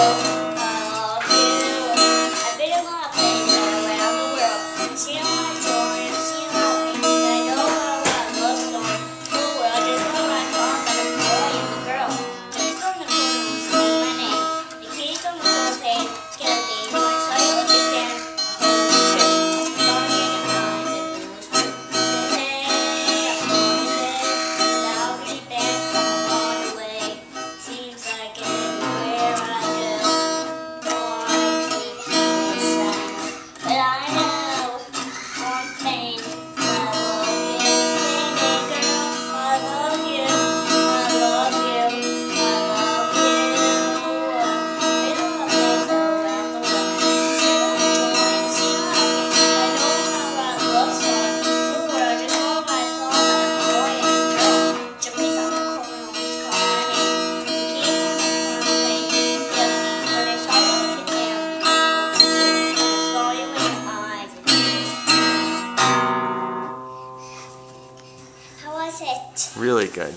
I've been a lot of places around the world. it. Really good.